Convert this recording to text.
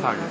サービス。